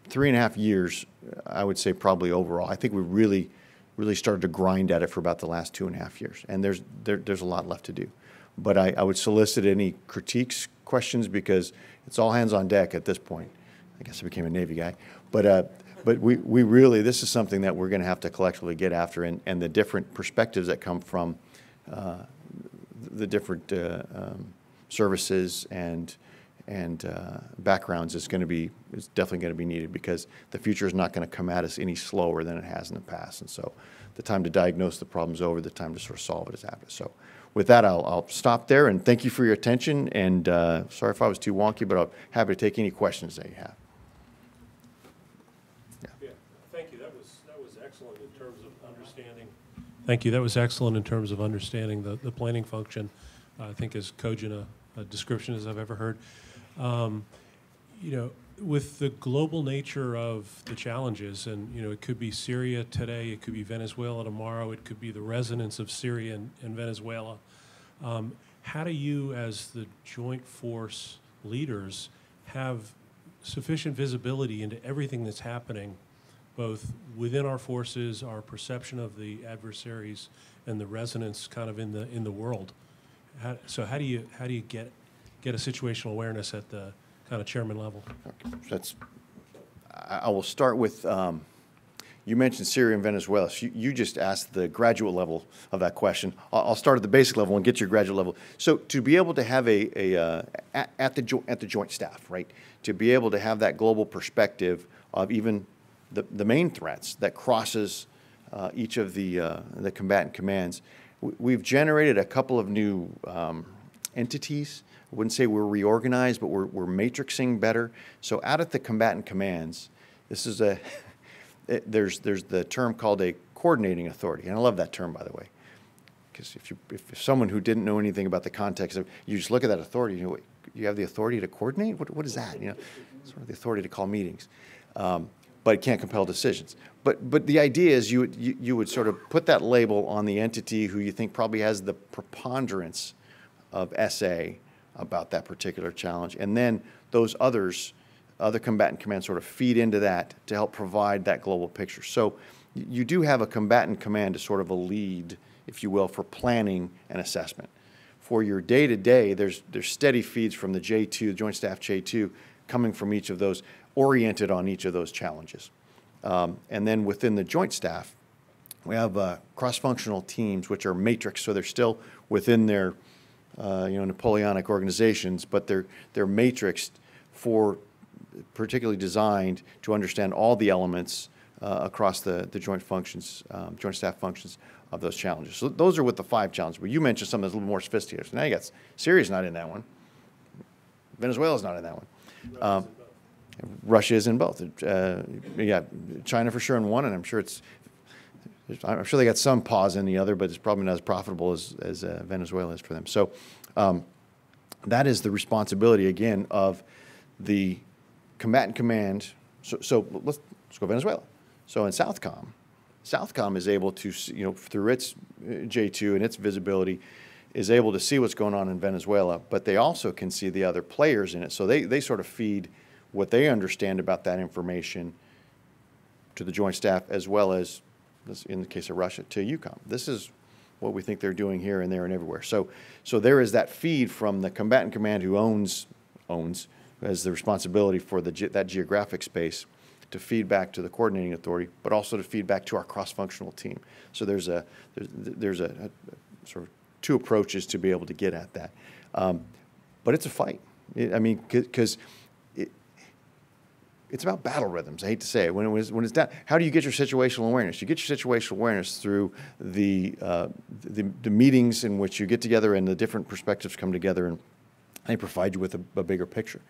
three and a half years, I would say probably overall. I think we really, really started to grind at it for about the last two and a half years. And there's, there, there's a lot left to do. But I, I would solicit any critiques, questions, because it's all hands on deck at this point. I guess I became a Navy guy. But uh, but we, we really, this is something that we're going to have to collectively get after, and, and the different perspectives that come from uh, the different uh, um, services and and uh, backgrounds is going to be is definitely going to be needed because the future is not going to come at us any slower than it has in the past, and so the time to diagnose the problem is over. The time to sort of solve it is after. So. With that, I'll, I'll stop there and thank you for your attention. And uh, sorry if I was too wonky, but I'm happy to take any questions that you have. Yeah. yeah. Thank you. That was that was excellent in terms of understanding. Thank you. That was excellent in terms of understanding the, the planning function. Uh, I think as cogent a, a, description as I've ever heard. Um, you know, with the global nature of the challenges, and you know, it could be Syria today, it could be Venezuela tomorrow, it could be the resonance of Syria and, and Venezuela. Um, how do you, as the joint force leaders, have sufficient visibility into everything that's happening both within our forces, our perception of the adversaries, and the resonance kind of in the in the world. How, so how do you how do you get get a situational awareness at the kind of chairman level? That's. I will start with. Um, you mentioned Syria and Venezuela. So you, you, just asked the graduate level of that question. I'll, I'll, start at the basic level and get to your graduate level. So to be able to have a, a uh, at, at, the at the joint staff, right? To be able to have that global perspective of even the, the main threats that crosses uh, each of the, uh, the combatant commands. We've generated a couple of new um, entities. I wouldn't say we're reorganized, but we're, we're matrixing better. So out at the combatant commands, this is a, it, there's, there's the term called a coordinating authority. And I love that term, by the way. Because if, you, if, someone who didn't know anything about the context of, you just look at that authority, you know, you have the authority to coordinate? What, what is that? You know, sort of the authority to call meetings. Um, but it can't compel decisions. But, but the idea is you you, you would sort of put that label on the entity who you think probably has the preponderance of SA about that particular challenge. And then those others, other combatant commands sort of feed into that to help provide that global picture. So you do have a combatant command as sort of a lead, if you will, for planning and assessment. For your day-to-day, -day, there's, there's steady feeds from the J2, Joint Staff J2, coming from each of those oriented on each of those challenges. Um, and then within the joint staff, We have uh, cross-functional teams, which are matrix, so they're still within their, uh, you know, Napoleonic organizations, but they're, they're matrixed for, particularly designed to understand all the elements uh, across the, the joint functions, um, joint staff functions of those challenges. So those are with the five challenges, but you mentioned something that's a little more sophisticated. So now you got Syria's not in that one. Venezuela's not in that one. Um, Russia is in both. Uh, yeah, China for sure in one, and I'm sure it's. I'm sure they got some pause in the other, but it's probably not as profitable as, as uh, Venezuela is for them. So um, that is the responsibility again of the combatant command. So, so let's, let's go Venezuela. So in Southcom, Southcom is able to, you know, through its uh, J2 and its visibility, is able to see what's going on in Venezuela, but they also can see the other players in it. So they, they sort of feed what they understand about that information to the Joint Staff as well as, this- in the case of Russia, to EUCOM. This is what we think they're doing here and there and everywhere. So, so there is that feed from the combatant command who owns, owns, has the responsibility for the, ge- that geographic space to feed back to the coordinating authority, but also to feed back to our cross-functional team. So there's a, there's, there's a, a sort of two approaches to be able to get at that. Um, but it's a fight. I I mean, because it, it's about battle rhythms. I hate to say it. When, it was, when it's down, how do you get your situational awareness? You get your situational awareness through the, uh, the, the meetings in which you get together and the different perspectives come together and they provide you with a, a bigger picture.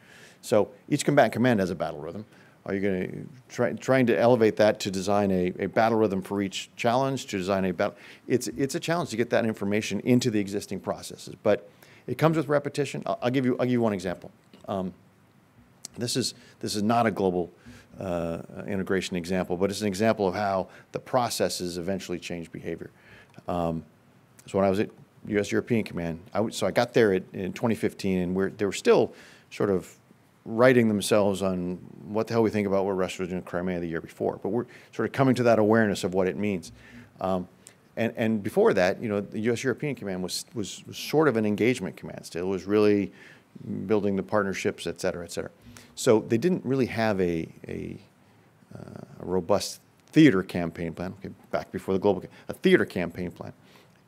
So each combatant command has a battle rhythm. Are you going to try trying to elevate that to design a, a battle rhythm for each challenge? To design a battle, it's it's a challenge to get that information into the existing processes, but it comes with repetition. I'll, I'll give you I'll give you one example. Um, this is, this is not a global uh, integration example, but it's an example of how the processes eventually change behavior. Um, So when I was at U.S. European Command, I so I got there at, in 2015, and we're, they were still sort of writing themselves on what the hell we think about what Russia was doing in Crimea the year before. But we're sort of coming to that awareness of what it means. Um, and, and before that, you know, the U.S. European Command was, was, was sort of an engagement command still. It was really building the partnerships, et cetera, et cetera. So they didn't really have a, a, uh, a robust theater campaign plan, okay, back before the global, a theater campaign plan.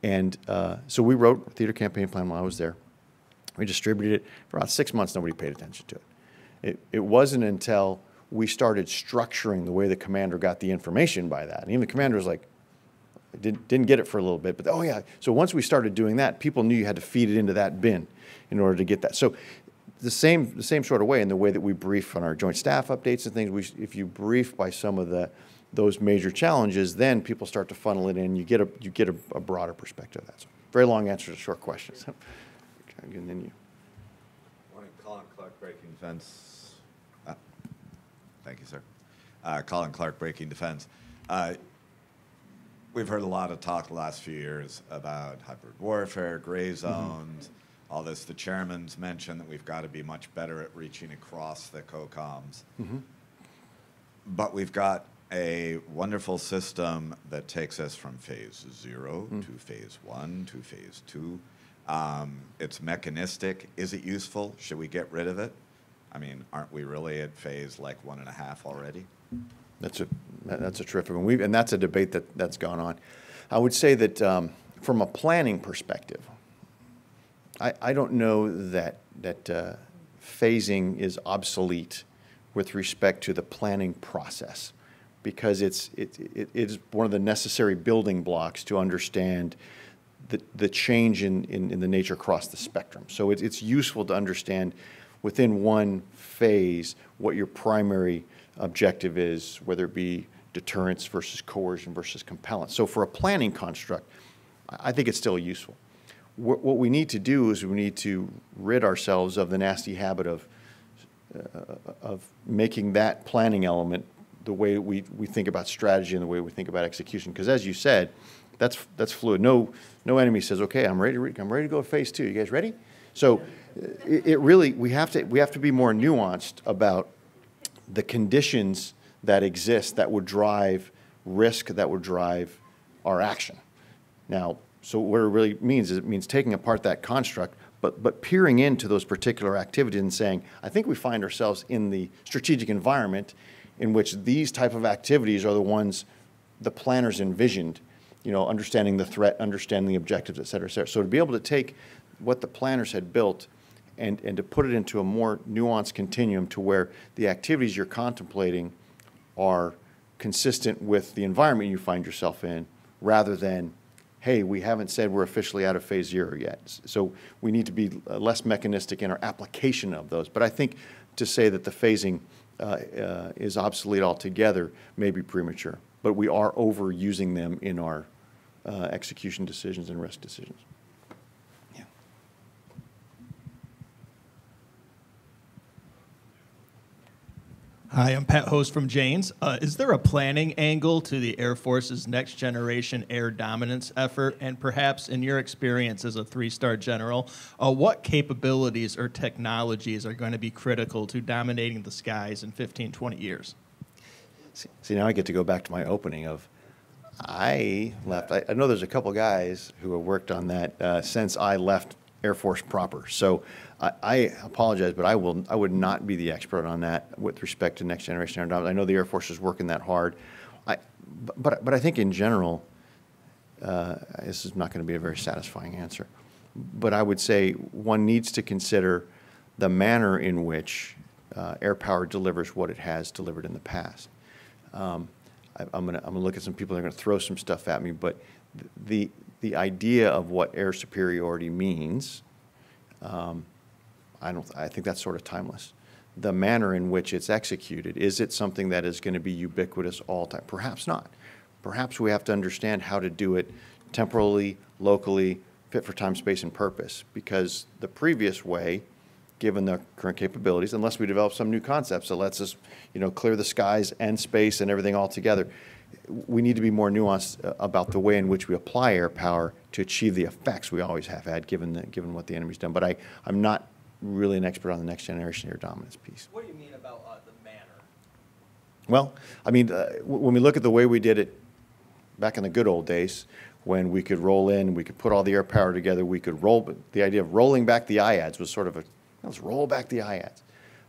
And uh, so we wrote a theater campaign plan while I was there. We distributed it. For about six months, nobody paid attention to it. It, it wasn't until we started structuring the way the commander got the information by that. And even the commander was like, didn't, didn't get it for a little bit, but oh yeah. So once we started doing that, people knew you had to feed it into that bin in order to get that. So the same, the same sort of way in the way that we brief on our joint staff updates and things, we, if you brief by some of the, those major challenges, then people start to funnel it in. You get a, you get a, a broader perspective of that. So very long answer to short questions. And then you. Morning, Colin Clark, Breaking Defense. Uh, Thank you, sir. Uh, Colin Clark, Breaking Defense. Uh, We've heard a lot of talk the last few years about hybrid warfare, gray zones, all this. The chairman's mentioned that we've got to be much better at reaching across the COCOMs. But we've got a wonderful system that takes us from phase zero to phase one to phase two. Um, it's mechanistic. Is it useful? Should we get rid of it? I mean, aren't we really at phase like one and a half already? That's a, that's a terrific one. We've, and that's a debate that, that's gone on. I would say that um, from a planning perspective, I, I don't know that, that uh, phasing is obsolete with respect to the planning process because it's, it, it it is one of the necessary building blocks to understand the, the change in, in, in the nature across the spectrum. So it's, it's useful to understand within one phase what your primary objective is, whether it be deterrence versus coercion versus compellence. So for a planning construct, I think it's still useful. What, what we need to do is we need to rid ourselves of the nasty habit of, uh, of making that planning element the way we, we think about strategy and the way we think about execution. Because as you said, that's, that's fluid. No, no enemy says, okay, I'm ready to, I'm ready to go to phase two. You guys ready? So uh, it, it really, we have to, we have to be more nuanced about the conditions that exist that would drive risk, that would drive our action. Now, so what it really means is it means taking apart that construct, but, but peering into those particular activities and saying, I think we find ourselves in the strategic environment in which these type of activities are the ones the planners envisioned. you know, understanding the threat, understanding the objectives, et cetera, et cetera. So to be able to take what the planners had built and, and to put it into a more nuanced continuum to where the activities you're contemplating are consistent with the environment you find yourself in, rather than, hey, we haven't said we're officially out of phase zero yet. So we need to be uh, less mechanistic in our application of those. But I think to say that the phasing uh, uh, is obsolete altogether may be premature. But we are overusing them in our uh, execution decisions and risk decisions. Hi, I'm Pat Host from Janes. Uh, is there a planning angle to the Air Force's next generation air dominance effort? And perhaps in your experience as a three star general, uh, what capabilities or technologies are going to be critical to dominating the skies in 15, 20 years? See- See, now I get to go back to my opening of, I left, I, I know there's a couple guys who have worked on that uh, since I left Air Force proper. So I, I apologize, but I will, I would not be the expert on that with respect to next generation dominance. I know the Air Force is working that hard. I, but, but I think in general, uh, this is not going to be a very satisfying answer. But I would say one needs to consider the manner in which uh, air power delivers what it has delivered in the past. Um, I, I'm going to I'm going to look at some people that are going to throw some stuff at me, but the the idea of what air superiority means, um, I don't. I think that's sort of timeless. The manner in which it's executed is it something that is going to be ubiquitous all time? Perhaps not. Perhaps we have to understand how to do it temporally, locally, fit for time, space, and purpose. Because the previous way, given the current capabilities, unless we develop some new concepts that lets us, you know, clear the skies and space and everything all together, we need to be more nuanced uh, about the way in which we apply air power to achieve the effects we always have had, given the, given what the enemy's done. But I, I'm not really an expert on the next generation air dominance piece. What do you mean about uh, the manner? Well, I mean, uh, when we look at the way we did it back in the good old days, when we could roll in, we could put all the air power together, we could roll, but the idea of rolling back the IADS was sort of a, let's roll back the IADS.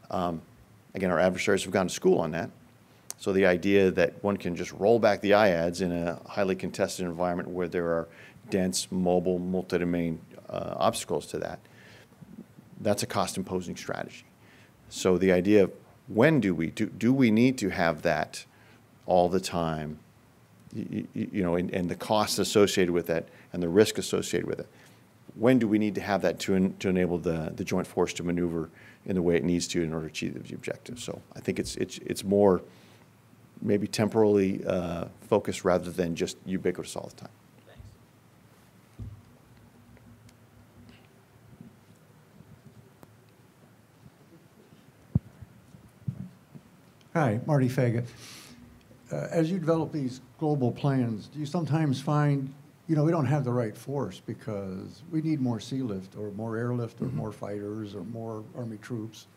Um, Again, our adversaries have gone to school on that. So the idea that one can just roll back the IADS in a highly contested environment where there are dense, mobile, multi-domain uh, obstacles to that, that's a cost-imposing strategy. So the idea of when do we, do, do we need to have that all the time? Y- y- You know, and, and the costs associated with that and the risk associated with it. When do we need to have that to, en- to enable the, the joint force to maneuver in the way it needs to in order to achieve the objective? So I think it's, it's, it's more maybe temporally uh, focused rather than just ubiquitous all the time. Thanks. Hi, Marty Faga. Uh, As you develop these global plans, do you sometimes find, you know, we don't have the right force because we need more sea lift or more airlift or more fighters or more Army troops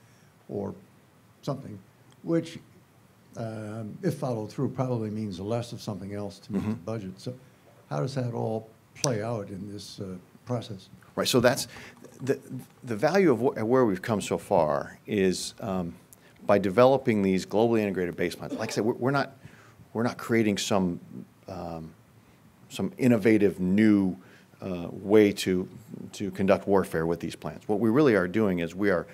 or something, which, um, if followed through, probably means less of something else to meet the budget. So how does that all play out in this uh, process? Right, so that's, the, the value of wh- where we've come so far is um, by developing these globally integrated base plans. Like I said, we're, we're not, we're not creating some, um, some innovative new uh, way to, to conduct warfare with these plans. What we really are doing is we are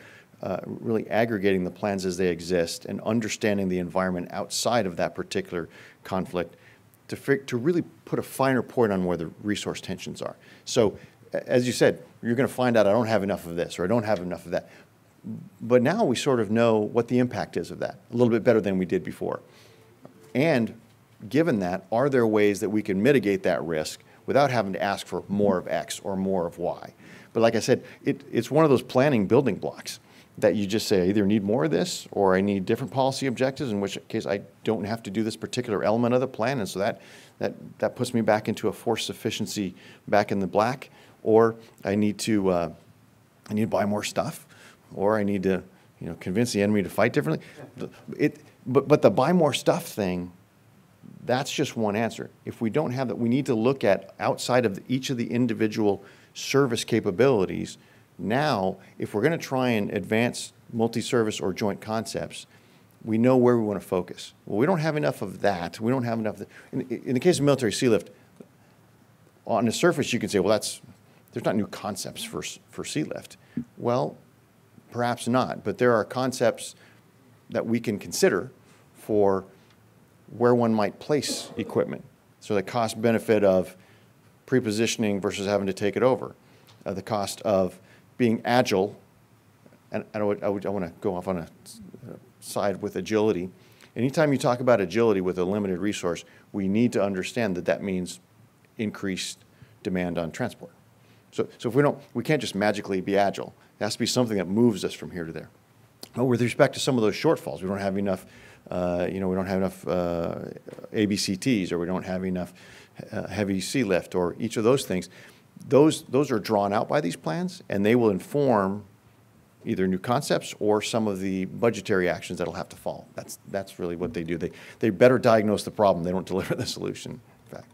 uh, really aggregating the plans as they exist and understanding the environment outside of that particular conflict to, to really put a finer point on where the resource tensions are. So, as you said, you're going to find out I don't have enough of this or I don't have enough of that. But now we sort of know what the impact is of that a little bit better than we did before. And given that, are there ways that we can mitigate that risk without having to ask for more of X or more of Y? But like I said, it, it's one of those planning building blocks that you just say, I either need more of this or I need different policy objectives, in which case I don't have to do this particular element of the plan. And so that, that, that puts me back into a force sufficiency back in the black. Or I need to, uh, I need to buy more stuff, or I need to, you know, convince the enemy to fight differently. It, but, but the buy more stuff thing, that's just one answer. If we don't have that, we need to look at outside of each of the individual service capabilities. Now, if we're going to try and advance multi-service or joint concepts, we know where we want to focus. Well, we don't have enough of that. We don't have enough. In, in the case of military sea lift, on the surface, you can say, well, that's, there's not new concepts for, for sea lift. Well, perhaps not, but there are concepts that we can consider for where one might place equipment. So the cost benefit of pre-positioning versus having to take it over, uh, the cost of being agile, and I would, I would, I want to go off on a uh, side with agility. Anytime you talk about agility with a limited resource, we need to understand that that means increased demand on transport. So, so if we don't, we can't just magically be agile. It has to be something that moves us from here to there. But with respect to some of those shortfalls, we don't have enough, uh, you know, we don't have enough uh, ABCTs, or we don't have enough uh, heavy sea lift, or each of those things. Those, those are drawn out by these plans, and they will inform either new concepts or some of the budgetary actions that'll have to follow. That's, that's really what they do. They, they better diagnose the problem. They don't deliver the solution, in fact.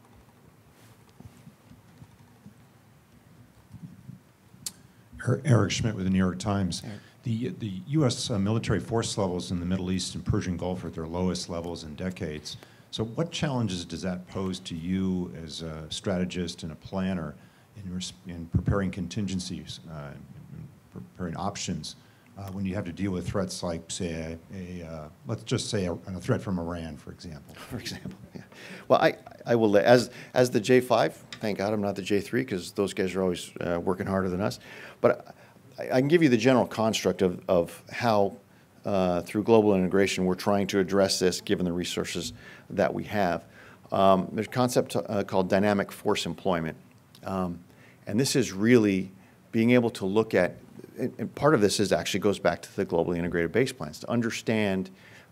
Er- Eric Schmitt with the New York Times. The, the U.S. uh, military force levels in the Middle East and Persian Gulf are at their lowest levels in decades. So, what challenges does that pose to you as a strategist and a planner in, res- in preparing contingencies, uh, in preparing options, uh, when you have to deal with threats like, say, a, a uh, let's just say a, a threat from Iran, for example? for example. Yeah. Well, I, I will, as, as the J5, thank God I'm not the J3 because those guys are always uh, working harder than us. But I, I can give you the general construct of, of how, uh, through global integration, we're trying to address this given the resources that we have. Um, there's a concept uh, called dynamic force employment. Um, and this is really being able to look at, and, part of this is actually goes back to the globally integrated base plans, to understand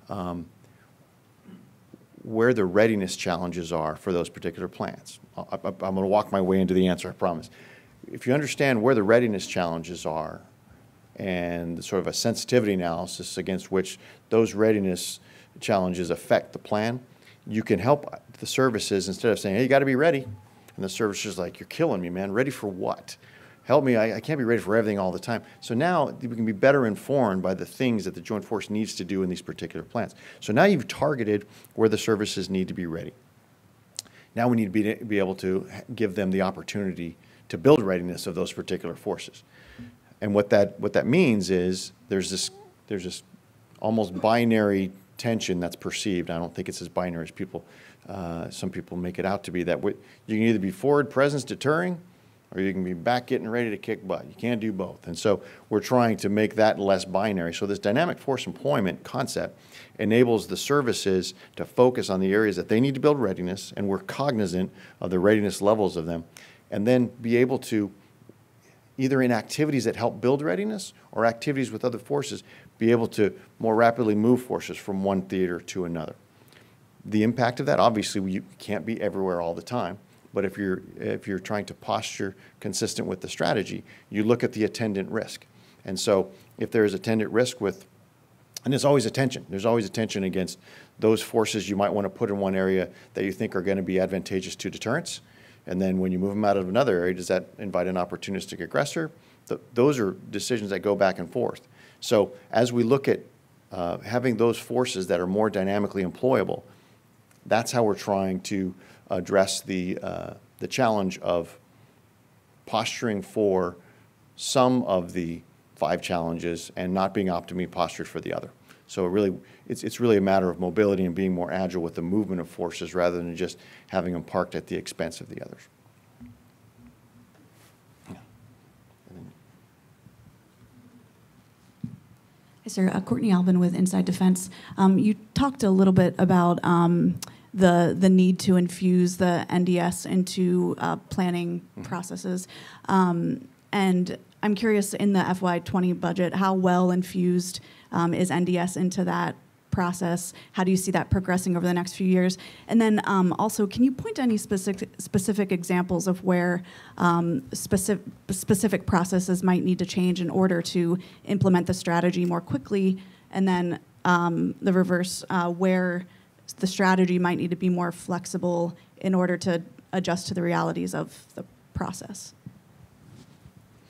um, where the readiness challenges are for those particular plants. I, am going to walk my way into the answer, I promise. If you understand where the readiness challenges are and sort of a sensitivity analysis against which those readiness challenges affect the plan, you can help the services instead of saying, hey, you got to be ready. And the service is like, you're killing me, man. Ready for what? Help me. I, I can't be ready for everything all the time. So now we can be better informed by the things that the Joint Force needs to do in these particular plants. So now you've targeted where the services need to be ready. Now we need to be, be able to give them the opportunity to build readiness of those particular forces. And what that, what that means is there's this, there's this almost binary tension that's perceived. I don't think it's as binary as people, uh, some people make it out to be, that you can either be forward presence deterring, or you can be back getting ready to kick butt. You can't do both. And so we're trying to make that less binary. So this dynamic force employment concept enables the services to focus on the areas that they need to build readiness, and we're cognizant of the readiness levels of them, and then be able to either in activities that help build readiness or activities with other forces, be able to more rapidly move forces from one theater to another. The impact of that, obviously, you can't be everywhere all the time, but if you're, if you're trying to posture consistent with the strategy, you look at the attendant risk. And so if there is attendant risk with, and there's always a tension, there's always a tension against those forces you might want to put in one area that you think are going to be advantageous to deterrence. And then when you move them out of another area, does that invite an opportunistic aggressor? Th- those are decisions that go back and forth. So as we look at uh, having those forces that are more dynamically employable, that's how we're trying to address the, uh, the challenge of posturing for some of the five challenges and not being optimally postured for the other. So it really, it's, it's really a matter of mobility and being more agile with the movement of forces rather than just having them parked at the expense of the others. Hi, sir. Uh, Courtney Albon with Inside Defense. Um, you talked a little bit about um, the the need to infuse the NDS into uh, planning processes, um, and I'm curious in the FY20 budget how well infused um, is NDS into that process? How do you see that progressing over the next few years? And then um, also, can you point to any specific specific examples of where um, specific specific processes might need to change in order to implement the strategy more quickly? And then um, the reverse, uh, where the strategy might need to be more flexible in order to adjust to the realities of the process.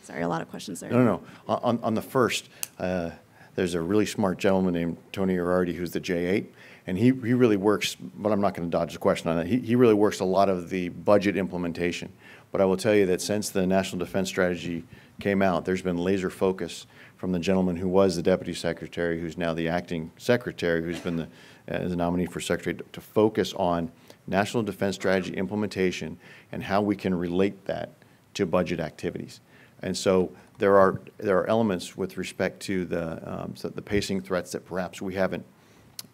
Sorry, a lot of questions there. No, no, no. On, on the first, uh, There's a really smart gentleman named Tony Ierardi who's the J8, and he, he really works, but I'm not going to dodge the question on that. He, he really works a lot of the budget implementation. But I will tell you that since the National Defense Strategy came out, there's been laser focus from the gentleman who was the Deputy Secretary, who's now the Acting Secretary, who's been the, as a nominee for Secretary, to focus on National Defense Strategy implementation and how we can relate that to budget activities. And so there are, there are elements with respect to the, um, so the pacing threats that perhaps we haven't,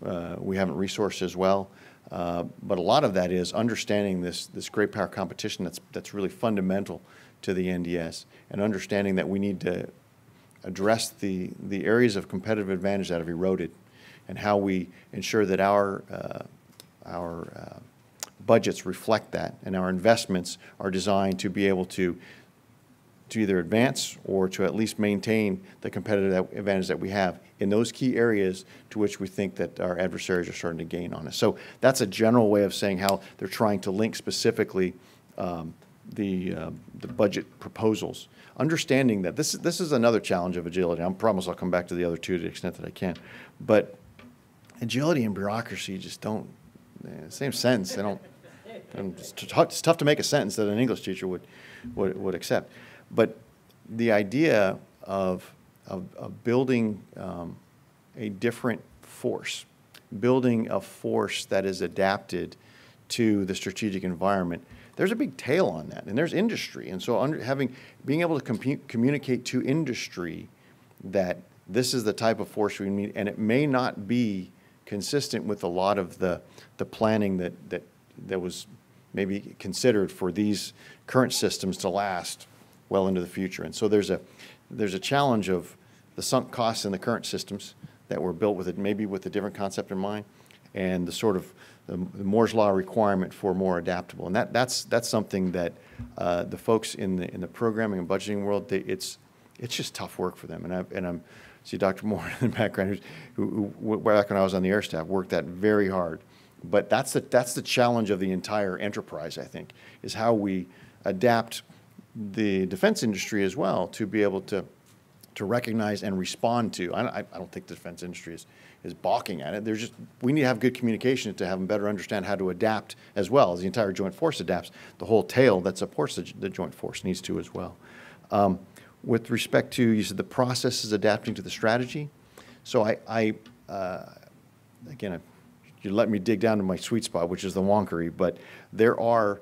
uh, we haven't resourced as well. Uh, But a lot of that is understanding this, this great power competition that's, that's really fundamental to the NDS and understanding that we need to address the, the areas of competitive advantage that have eroded and how we ensure that our, uh, our uh, budgets reflect that and our investments are designed to be able to to either advance or to at least maintain the competitive advantage that we have in those key areas to which we think that our adversaries are starting to gain on us. So that's a general way of saying how they're trying to link specifically um, the, uh, the budget proposals. Understanding that this, is- this is another challenge of agility. I promise I'll come back to the other two to the extent that I can. But agility and bureaucracy just don't, eh, same sentence, they don't, it's tough, it's tough to make a sentence that an English teacher would, would, would accept. But the idea of, of, of building um, a different force, building a force that is adapted to the strategic environment, there's a big tail on that, and there's industry. And so under, having, being able to communicate to industry that this is the type of force we need, and it may not be consistent with a lot of the, the planning that, that, that was maybe considered for these current systems to last well into the future. And so there's a, there's a challenge of the sunk costs in the current systems that were built with it, maybe with a different concept in mind, and the sort of the Moore's Law requirement for more adaptable. And that, that's, that's something that uh, the folks in the, in the programming and budgeting world, they, it's, it's just tough work for them. And I, and I'm, see Dr. Moore in the background, who, who, back when I was on the air staff, worked that very hard. But that's the, that's the challenge of the entire enterprise, I think, is how we adapt the defense industry as well to be able to, to recognize and respond to. I, I I don't think the defense industry is, is balking at it. There's just, we need to have good communication to have them better understand how to adapt as well. As the entire joint force adapts, the whole tail that supports the, the joint force needs to as well. Um, with respect to, you said the process is adapting to the strategy. So I, I uh, again, I- you let me dig down to my sweet spot, which is the wonkery, but there are,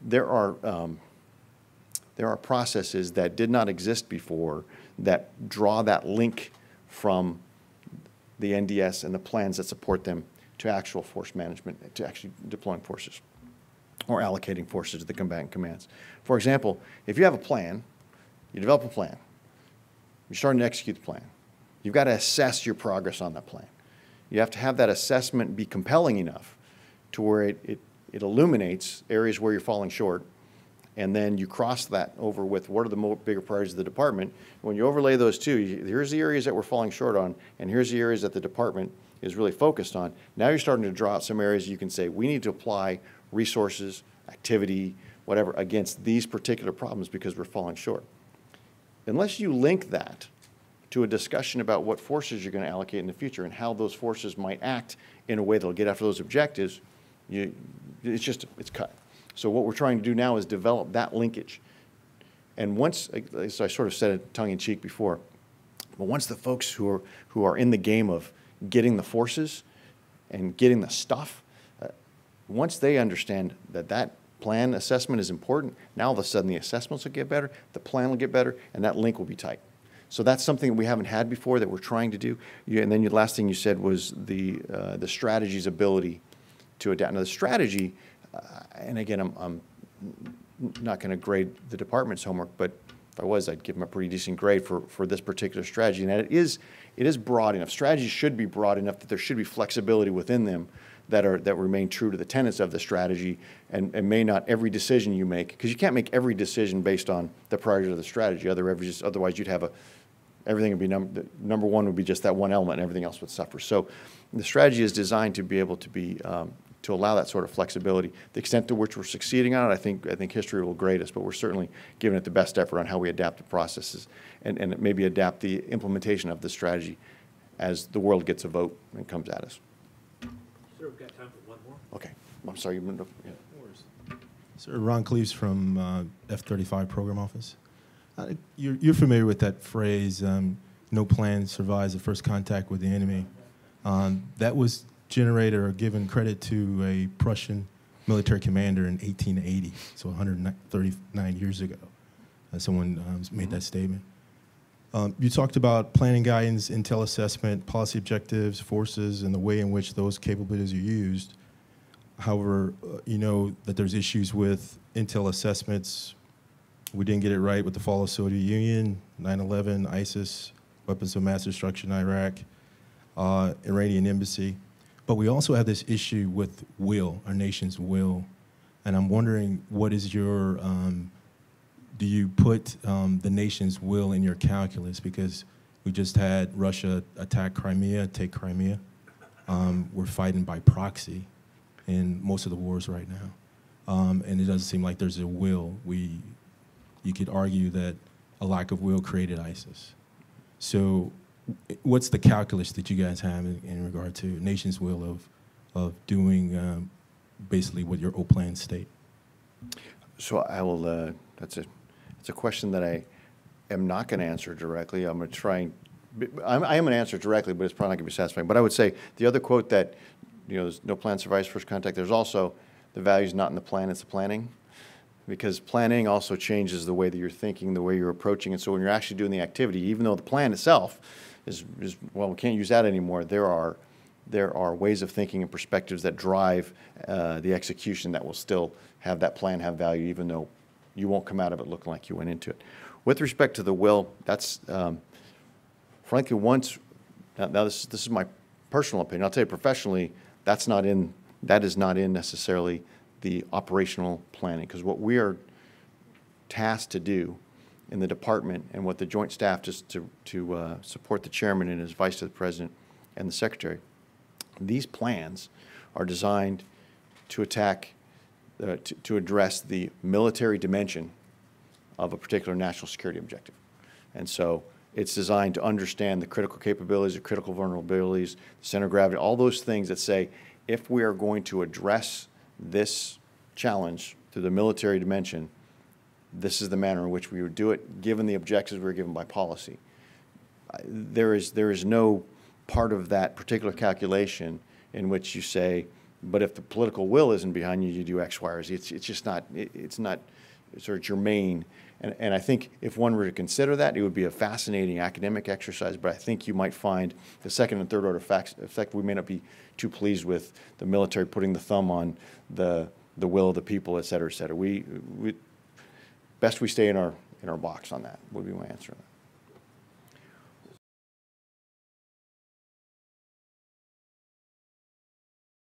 there are, um, there are processes that did not exist before that draw that link from the NDS and the plans that support them to actual force management, to actually deploying forces or allocating forces to the combatant commands. For example, if you have a plan, you develop a plan, you're starting to execute the plan. You've got to assess your progress on that plan. You have to have that assessment be compelling enough to where it, it, it illuminates areas where you're falling short. And then you cross that over with what are the more bigger priorities of the department. When you overlay those two, you- here's the areas that we're falling short on, and here's the areas that the department is really focused on. Now you're starting to draw out some areas you can say, we need to apply resources, activity, whatever, against these particular problems because we're falling short unless you link that to a discussion about what forces you're going to allocate in the future and how those forces might act in a way that'll get after those objectives, you, it's just, it's cut. So what we're trying to do now is develop that linkage. And once, as I sort of said it tongue in cheek before, but once the folks who are, who are in the game of getting the forces and getting the stuff, uh, once they understand that that plan assessment is important, now all of a sudden the assessments will get better, the plan will get better, and that link will be tight. So that's something that we haven't had before that we're trying to do. You- And then the last thing you said was the, uh, the strategy's ability to adapt. Now, the strategy, uh, and again, I'm, I'm not going to grade the department's homework, but if I was, I'd give them a pretty decent grade for, for this particular strategy. And it is, it is broad enough. Strategies should be broad enough that there should be flexibility within them that are, that remain true to the tenets of the strategy and, and may not every decision you make, because you can't make every decision based on the priorities of the strategy. Otherwise, otherwise you'd have a, everything would be number, number one would be just that one element and everything else would suffer. So the strategy is designed to be able to be, um, to allow that sort of flexibility. The extent to which we're succeeding on it, I think, I think history will grade us, but we're certainly giving it the best effort on how we adapt the processes and, and maybe adapt the implementation of the strategy as the world gets a vote and comes at us. Sir, we've got time for one more. Okay, I'm sorry, you yeah. Sir, Ron Cleves from uh, F-35 Program Office. Uh, You're you're familiar with that phrase, um, "No plan survives the first contact with the enemy." Um, That was generated or given credit to a Prussian military commander in 1880, so 139 years ago. Uh, Someone um, made that statement. Um, You talked about planning guidance, intel assessment, policy objectives, forces, and the way in which those capabilities are used. However, uh, you know that there's issues with intel assessments. We didn't get it right with the fall of Soviet Union, 9/11, ISIS, weapons of mass destruction in Iraq, uh, Iranian embassy. But we also have this issue with will, our nation's will. And I'm wondering, what is your, um, do you put um, the nation's will in your calculus? Because we just had Russia attack Crimea, take Crimea. Um, we're fighting by proxy in most of the wars right now. Um, and it doesn't seem like there's a will. We, you could argue that a lack of will created ISIS. So, what's the calculus that you guys have in, in regard to nation's will of, of doing um, basically what your old plans state? So I will, uh, that's a, it's a question that I am not going to answer directly. I'm going to try and, I'm, I am going to answer directly, but it's probably not going to be satisfying. But I would say the other quote that, you know, there's no plan survives first contact, there's also, the value's not in the plan, it's the planning. Because planning also changes the way that you're thinking, the way you're approaching it. So when you're actually doing the activity, even though the plan itself is, is well, we can't use that anymore, there are, there are ways of thinking and perspectives that drive uh, the execution that will still have that plan have value, even though you won't come out of it looking like you went into it. With respect to the will, that's, um, frankly, once, now, now this, this is my personal opinion, I'll tell you professionally, that's not in, that is not in necessarily the operational planning, because what we are tasked to do in the department and what the joint staff just to, to uh, support the chairman and his vice to the president and the secretary, these plans are designed to attack, uh, to, to address the military dimension of a particular national security objective. And so it's designed to understand the critical capabilities, the critical vulnerabilities, the center of gravity, all those things that say if we are going to address this challenge through the military dimension, this is the manner in which we would do it, given the objectives we were given by policy. There is, there is no part of that particular calculation in which you say, but if the political will isn't behind you, you do X, Y, or Z. It's, it's just not, it- it's not sort of germane. And, and I think if one were to consider that, it would be a fascinating academic exercise, but I think you might find the second and third order facts, effect, we may not be too pleased with the military putting the thumb on the, the will of the people, et cetera, et cetera. We, we, best we stay in our, in our box on that, would be my answer.